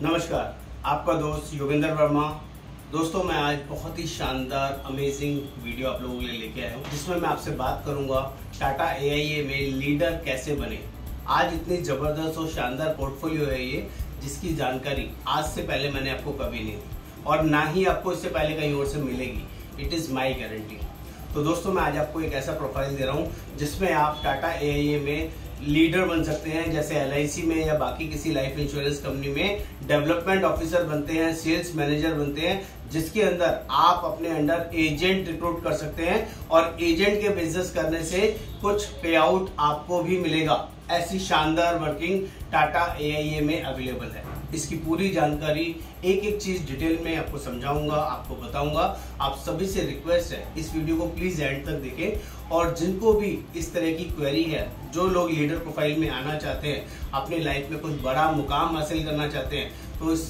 आपका दोस्त योगेंद्र वर्मा। दोस्तों, मैं आज बहुत ही शानदार अमेजिंग वीडियो आप लोगों के लिए लेके आया हूँ, जिसमें मैं आपसे बात करूँगा टाटा एआईए में लीडर कैसे बने। आज इतनी ज़बरदस्त और शानदार पोर्टफोलियो है ये, जिसकी जानकारी आज से पहले मैंने आपको कभी नहीं दी, और ना ही आपको इससे पहले कहीं और से मिलेगी। इट इज़ माई गारंटी तो दोस्तों, मैं आज आपको एक ऐसा प्रोफ़ाइल दे रहा हूँ, जिसमें आप टाटा एआईए में लीडर बन सकते हैं, जैसे एलआईसी में या बाकी किसी लाइफ इंश्योरेंस कंपनी में डेवलपमेंट ऑफिसर बनते हैं सेल्स मैनेजर बनते हैं, जिसके अंदर आप अपने अंडर एजेंट रिक्रूट कर सकते हैं और एजेंट के बिज़नेस करने से कुछ पे आउट आपको भी मिलेगा। ऐसी शानदार वर्किंग टाटा एआईए में अवेलेबल है। इसकी पूरी जानकारी एक एक चीज़ डिटेल में आपको समझाऊँगा, आपको बताऊँगा। आप सभी से रिक्वेस्ट है, इस वीडियो को प्लीज़ एंड तक देखें। और जिनको भी इस तरह की क्वेरी है, जो लोग लीडर प्रोफ़ाइल में आना चाहते हैं, अपने लाइफ में कुछ बड़ा मुकाम हासिल करना चाहते हैं तो इस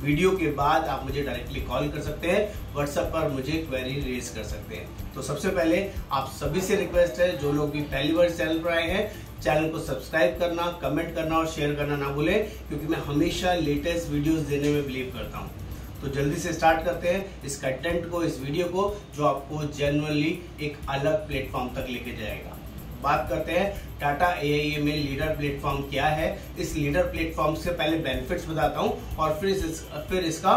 वीडियो के बाद आप मुझे डायरेक्टली कॉल कर सकते हैं व्हाट्सएप पर मुझे क्वेरी रेज कर सकते हैं। तो सबसे पहले आप सभी से रिक्वेस्ट है, जो लोग भी पहली बार चैनल पर आए हैं चैनल को सब्सक्राइब करना कमेंट करना और शेयर करना ना भूलें, क्योंकि मैं हमेशा लेटेस्ट वीडियोस देने में बिलीव करता हूँ। तो जल्दी से स्टार्ट करते हैं इस कंटेंट को, इस वीडियो को, जो आपको जनरली एक अलग प्लेटफॉर्म तक लेके जाएगा। बात करते हैं टाटा ए में लीडर प्लेटफॉर्म क्या है? इस लीडर प्लेटफॉर्म से पहले बेनिफिट्स बताता हूँ और फिर इस, फिर इसका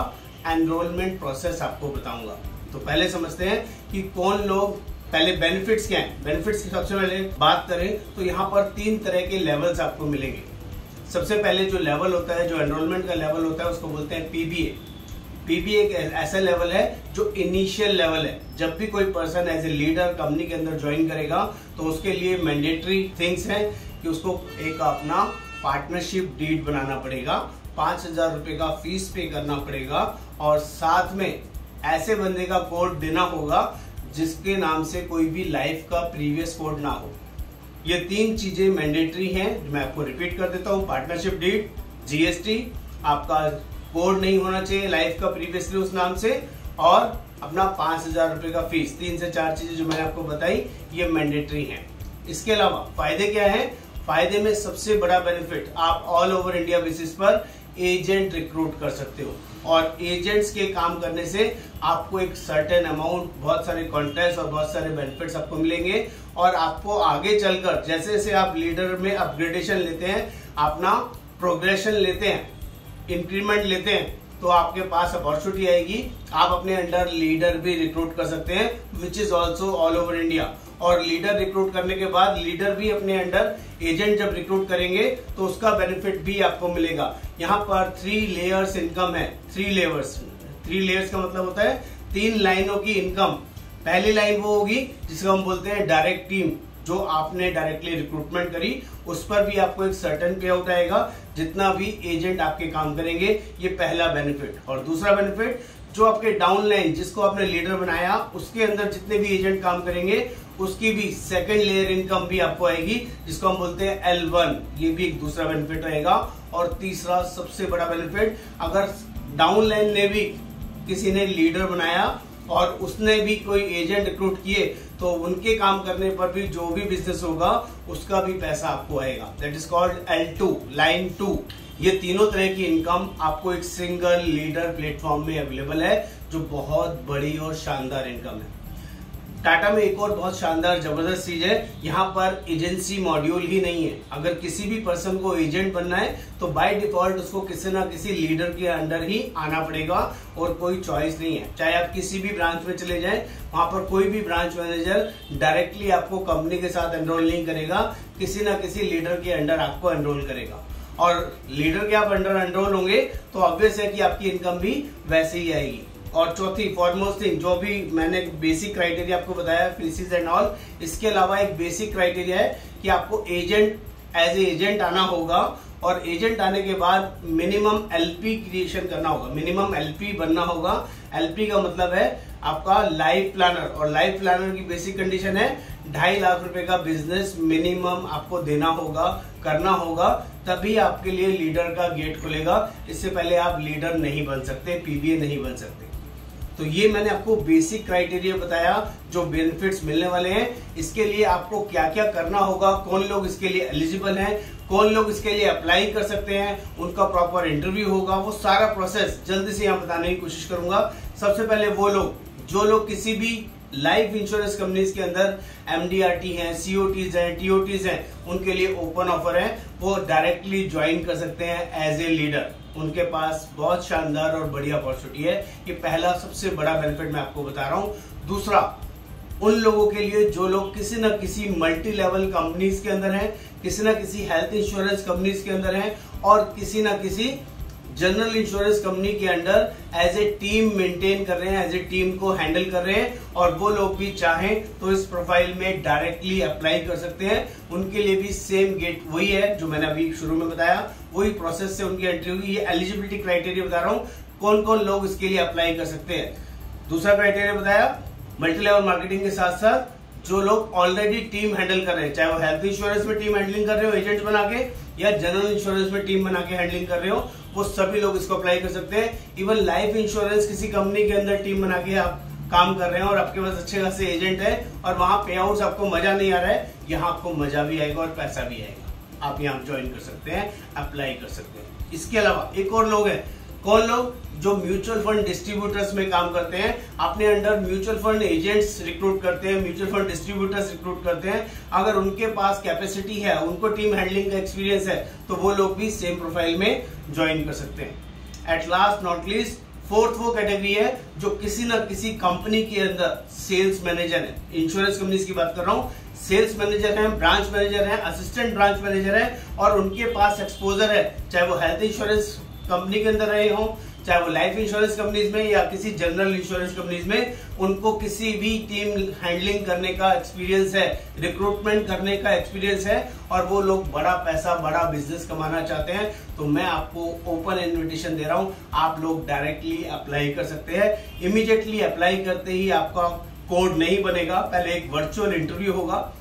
एनरोलमेंट प्रोसेस आपको बताऊँगा। तो पहले समझते हैं कि कौन लोग पहले बेनिफिट्स क्या है? बेनिफिट्स की सबसे पहले बात करें तो यहाँ पर तीन तरह के लेवल्स आपको मिलेंगे। सबसे पहले जो लेवल होता है जो एनरोलमेंट का लेवल होता है उसको बोलते हैं पीबीए पीबीए एक ऐसा लेवल है जो इनिशियल लेवल है। जब भी कोई person as a leader company के अंदर ज्वाइन करेगा तो उसके लिए मैंडेटरी थिंग्स है कि उसको एक अपना पार्टनरशिप डीड बनाना पड़ेगा। पाँच हज़ार रुपए का फ़ीस पे करना पड़ेगा और साथ में ऐसे बंदे का कोड देना होगा, जिसके नाम से कोई भी लाइफ का प्रीवियस कोड ना हो। ये तीन चीज़ें मैंडेटरी हैं। मैं आपको रिपीट कर देता हूँ। पार्टनरशिप डीड जीएसटी आपका कोड नहीं होना चाहिए लाइफ का प्रीवियसली उस नाम से और अपना पाँच हज़ार रुपए का फ़ीस तीन से चार चीज़ें जो मैंने आपको बताई, ये मैंडेटरी हैं। इसके अलावा फ़ायदे क्या है? फ़ायदे में सबसे बड़ा बेनिफिट आप ऑल ओवर इंडिया बेसिस पर एजेंट रिक्रूट कर सकते हो। और एजेंट्स के काम करने से आपको एक सर्टेन अमाउंट बहुत सारे कॉन्टेस्ट और बहुत सारे बेनिफिट्स आपको मिलेंगे और आपको आगे चलकर जैसे जैसे आप लीडर में अपग्रेडेशन लेते हैं, अपना प्रोग्रेशन लेते हैं इंक्रीमेंट लेते हैं तो आपके पास अपॉर्चुनिटी आएगी। आप अपने अंडर लीडर भी रिक्रूट कर सकते हैं which is also all over India और लीडर रिक्रूट करने के बाद लीडर भी अपने अंडर एजेंट जब रिक्रूट करेंगे तो उसका बेनिफिट भी आपको मिलेगा। यहाँ पर थ्री लेयर्स इनकम है थ्री लेयर्स थ्री लेयर्स का मतलब होता है तीन लाइनों की इनकम पहली लाइन वो होगी, जिसको हम बोलते हैं डायरेक्ट टीम जो आपने डायरेक्टली रिक्रूटमेंट करी, उस पर भी आपको एक सर्टन पे आउट आएगा, जितना भी एजेंट आपके काम करेंगे, ये पहला बेनिफिट और दूसरा बेनिफिट जो आपके डाउन लाइन जिसको आपने लीडर बनाया, उसके अंदर जितने भी एजेंट काम करेंगे, उसकी भी सेकेंड लेयर इनकम भी आपको आएगी, जिसको हम बोलते हैं एल वन ये भी एक दूसरा बेनिफिट रहेगा और तीसरा सबसे बड़ा बेनिफिट अगर डाउनलाइन ने भी किसी ने लीडर बनाया और उसने भी कोई एजेंट रिक्रूट किए तो उनके काम करने पर भी जो भी बिज़नेस होगा, उसका भी पैसा आपको आएगा। That is called L two line two ये तीनों तरह की इनकम आपको एक सिंगल लीडर प्लेटफॉर्म में अवेलेबल है, जो बहुत बड़ी और शानदार इनकम है। टाटा में एक और बहुत शानदार ज़बरदस्त चीज़ है, यहाँ पर एजेंसी मॉड्यूल ही नहीं है। अगर किसी भी पर्सन को एजेंट बनना है तो बाय डिफ़ॉल्ट उसको किसी ना किसी लीडर के अंडर ही आना पड़ेगा और कोई चॉइस नहीं है। चाहे आप किसी भी ब्रांच में चले जाएँ, वहाँ पर कोई भी ब्रांच मैनेजर डायरेक्टली आपको कंपनी के साथ एनरोल नहीं करेगा, किसी ना किसी लीडर के अंडर आपको एनरोल करेगा। और लीडर के आप अंडर एनरोल होंगे तो ऑब्वियस है कि आपकी इनकम भी वैसे ही आएगी। और चौथी फॉरमोस्ट थिंग जो भी मैंने बेसिक क्राइटेरिया आपको बताया फीसिस एंड ऑल इसके अलावा एक बेसिक क्राइटेरिया है कि आपको एजेंट एज ए एजेंट आना होगा और एजेंट आने के बाद मिनिमम एलपी क्रिएशन करना होगा। मिनिमम एलपी बनना होगा। एलपी का मतलब है आपका लाइफ प्लानर और लाइफ प्लानर की बेसिक कंडीशन है, ढाई लाख रुपए का बिज़नेस मिनिमम आपको देना होगा, करना होगा, तभी आपके लिए लीडर का गेट खुलेगा। इससे पहले आप लीडर नहीं बन सकते पीबीए नहीं बन सकते। तो ये मैंने आपको बेसिक क्राइटेरिया बताया जो बेनिफिट्स मिलने वाले हैं। इसके लिए आपको क्या क्या करना होगा, कौन लोग इसके लिए एलिजिबल हैं, कौन लोग इसके लिए अप्लाई कर सकते हैं, उनका प्रॉपर इंटरव्यू होगा, वो सारा प्रोसेस जल्दी से यहाँ बताने की कोशिश करूँगा। सबसे पहले वो लोग, जो लोग किसी भी लाइफ इंश्योरेंस कंपनीज़ के अंदर एमडीआरटी हैं सीओटीज हैं टीओटीज हैं, उनके लिए ओपन ऑफ़र है। वो डायरेक्टली ज्वाइन कर सकते हैं एज ए लीडर उनके पास बहुत शानदार और बढ़िया अपॉर्चुनिटी है ये पहला सबसे बड़ा बेनिफिट मैं आपको बता रहा हूँ। दूसरा, उन लोगों के लिए जो लोग किसी न किसी मल्टी लेवल कंपनीज़ के अंदर हैं, किसी न किसी हेल्थ इंश्योरेंस कंपनीज़ के अंदर हैं और किसी न किसी जनरल इंश्योरेंस कंपनी के under as a team maintain कर रहे हैं एज ए टीम को हैंडल कर रहे हैं और वो लोग भी चाहें तो इस प्रोफ़ाइल में डायरेक्टली अप्लाई कर सकते हैं। उनके लिए भी सेम गेट वही है जो मैंने अभी शुरू में बताया। वही प्रोसेस से उनकी एंट्री हुई। एलिजिबिलिटी क्राइटेरिया बता रहा हूँ कौन कौन लोग इसके लिए अप्लाई कर सकते हैं। दूसरा क्राइटेरिया बताया मल्टी लेवल मार्केटिंग के साथ साथ जो लोग ऑलरेडी टीम हैंडल कर रहे हैं, चाहे वो हेल्थ इंश्योरेंस में टीम हैंडलिंग कर रहे हो एजेंट बना के, या जनरल इंश्योरेंस में टीम बना के हैंडलिंग कर रहे हो वो सभी लोग इसको अप्लाई कर सकते हैं। इवन लाइफ इंश्योरेंस किसी कंपनी के अंदर टीम बना के आप काम कर रहे हैं और आपके पास अच्छे खासे एजेंट है और वहाँ पे आउट आपको मज़ा नहीं आ रहा है, यहाँ आपको मज़ा भी आएगा और पैसा भी आएगा। आप यहाँ ज्वाइन कर सकते हैं अप्लाई कर सकते हैं। इसके अलावा एक और लोग है। कौन लोग? जो म्यूचुअल फंड डिस्ट्रीब्यूटर्स में काम करते हैं, अपने under mutual fund agents recruit करते हैं म्यूचुअल फंड डिस्ट्रीब्यूटर्स रिक्रूट करते हैं। अगर उनके पास कैपेसिटी है, उनको टीम हैंडलिंग का एक्सपीरियंस है तो वो लोग भी सेम प्रोफ़ाइल में ज्वाइन कर सकते हैं। At last not least fourth वो कैटेगरी है, जो किसी न किसी कंपनी के अंदर सेल्स मैनेजर है। इंश्योरेंस कंपनी की बात कर रहा हूँ सेल्स मैनेजर हैं ब्रांच मैनेजर हैं असिस्टेंट ब्रांच मैनेजर है, और उनके पास एक्सपोजर है, चाहे वो हेल्थ इंश्योरेंस कंपनी के अंदर रहे हों चाहे वो लाइफ इंश्योरेंस कंपनीज़ में या किसी जनरल इंश्योरेंस कंपनीज़ में, उनको किसी भी टीम हैंडलिंग करने का एक्सपीरियंस है रिक्रूटमेंट करने का एक्सपीरियंस है, और वो लोग बड़ा पैसा, बड़ा बिज़नेस कमाना चाहते हैं तो मैं आपको ओपन इन्विटेशन दे रहा हूँ। आप लोग डायरेक्टली अप्लाई कर सकते हैं। इमीडिएटली अप्लाई करते ही आपका कोड नहीं बनेगा। पहले एक वर्चुअल इंटरव्यू होगा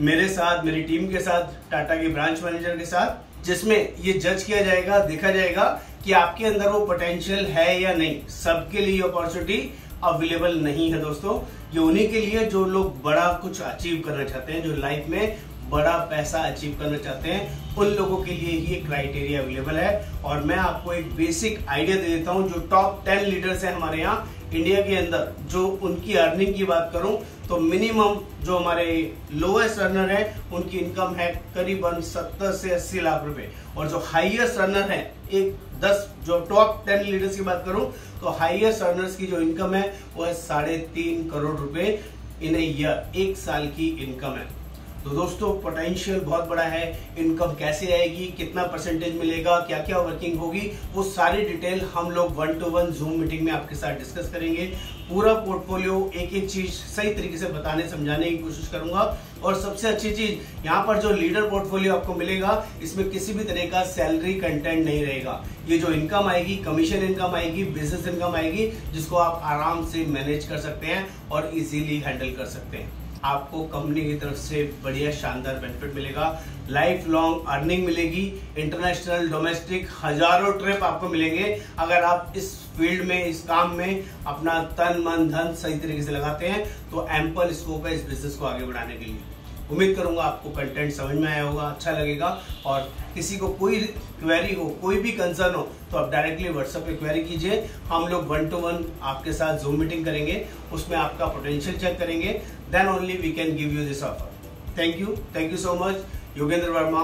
मेरे साथ, मेरी टीम के साथ टाटा के ब्रांच मैनेजर के साथ, जिसमें ये जज किया जाएगा, देखा जाएगा कि आपके अंदर वो पोटेंशियल है या नहीं। सबके लिए अपॉर्चुनिटी अवेलेबल नहीं है दोस्तों। ये उन्हीं के लिए जो लोग बड़ा कुछ अचीव करना चाहते हैं, जो लाइफ में बड़ा पैसा अचीव करना चाहते हैं, उन लोगों के लिए ही क्राइटेरिया अवेलेबल है। और मैं आपको एक बेसिक आइडिया दे देता हूँ, जो टॉप टेन लीडर्स हैं हमारे यहाँ। इंडिया के अंदर जो उनकी अर्निंग की बात करूँ तो मिनिमम जो हमारे लोएस्ट रनर है, उनकी इनकम है करीबन 70 से 80 लाख रुपए। और जो हाईएस्ट रनर है, एक 10 जो टॉप 10 लीडर्स की बात करूँ तो हाईएस्ट रनर्स की जो इनकम है, वो है साढ़े तीन करोड़ रुपए इन ईयर एक साल की इनकम है। तो दोस्तों पोटेंशियल बहुत बड़ा है। इनकम कैसे आएगी, कितना परसेंटेज मिलेगा क्या क्या वर्किंग होगी, वो सारी डिटेल हम लोग one to one zoom meeting में आपके साथ डिस्कस करेंगे। पूरा पोर्टफोलियो एक एक चीज़ सही तरीके से बताने, समझाने की कोशिश करूँगा। और सबसे अच्छी चीज़, यहाँ पर जो लीडर पोर्टफोलियो आपको मिलेगा, इसमें किसी भी तरह का सैलरी कंटेंट नहीं रहेगा। ये जो इनकम आएगी कमीशन इनकम आएगी बिज़नेस इनकम आएगी, जिसको आप आराम से मैनेज कर सकते हैं और इजीली हैंडल कर सकते हैं। आपको कंपनी की तरफ़ से बढ़िया शानदार बेनिफिट मिलेगा। लाइफ लॉन्ग अर्निंग मिलेगी। इंटरनेशनल डोमेस्टिक हज़ारों ट्रिप आपको मिलेंगे। अगर आप इस फ़ील्ड में, इस काम में अपना तन, मन, धन सही तरीके से लगाते हैं तो एम्पल स्कोप है इस बिज़नेस को आगे बढ़ाने के लिए। उम्मीद करूँगा आपको कंटेंट समझ में आया होगा अच्छा लगेगा। और किसी को कोई क्वेरी हो, कोई भी कंसर्न हो तो आप डायरेक्टली व्हाट्सएप पे क्वेरी कीजिए। हम लोग वन टू वन आपके साथ जूम मीटिंग करेंगे, उसमें आपका पोटेंशियल चेक करेंगे। Then only we can give you this offer thank you thank you so much Yogendra Verma